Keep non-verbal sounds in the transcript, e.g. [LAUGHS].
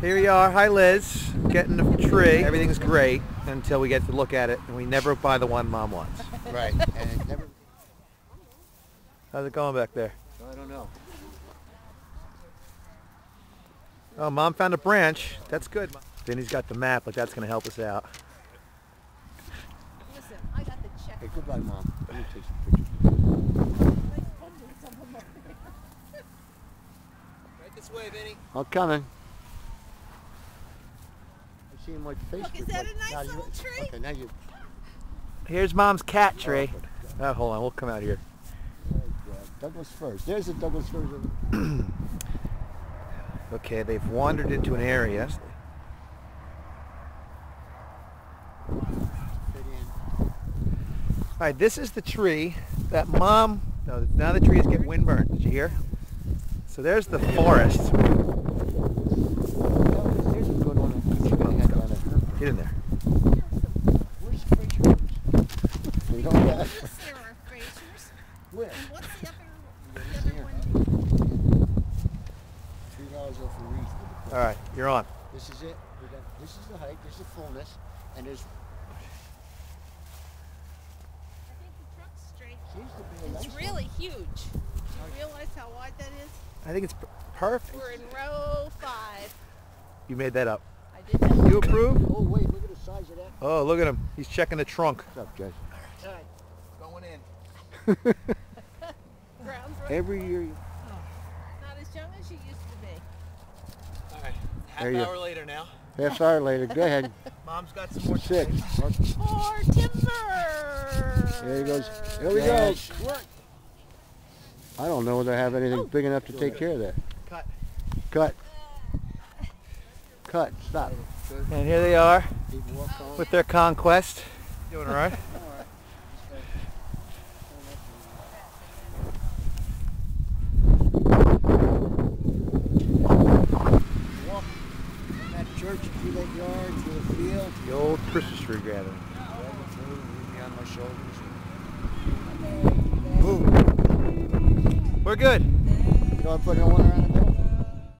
Here we are. Hi, Liz. Getting the tree. Everything's great until we get to look at it, and we never buy the one mom wants. Right, and it never, How's it going back there? I don't know. Oh, mom found a branch. That's good. Vinny's got the map, but that's going to help us out. Listen, I got the check. Hey, goodbye, Mom. Let me take some pictures. Right this way, Vinny. I'm coming. I see him like face. Look, is that a nice now you- little tree? Okay, now you. Here's mom's cat oh, tree. Oh, Oh, hold on. We'll come out here. Douglas firs. There's a Douglas firs. [CLEARS THROAT] Okay, they've wandered into an area. Fit in. All right, this is the tree that mom. No, now the trees get windburned. Did you hear? So there's the forest. Oh, There's a good one. You're gonna head down there. Get in there. Where's the Fraser? We don't have. There are Frasers. Where? And what's the other, the other one? Three dollars off a wreath. All right, you're on. This is it. We got, this is the height. This is the fullness, and there's I think the truck's straight. seems to be a nice It's one. really huge. Do you realize how wide that is? I think it's perfect. We're in row five. You made that up. I did that. You approve? Oh wait, look at the size of that. Oh, look at him. He's checking the trunk. What's up, Jay? All right. Going in. [LAUGHS] Ground's right. Every year. You, Not as young as you used to be. All right. Half There you- hour later now. half hour later. Go ahead. [LAUGHS] Mom's got some more Six. trees. For timber. There he goes. Here we Yeah. go. I don't know whether I have anything Oh. big enough to take care of that. Cut. Cut. Cut. Stop. And here they are Keep walk on. with their conquest. Doing all right? Walk from that church through that yard, through the field. The old Christmas tree gathering. Grab We're good. You know, I put no one around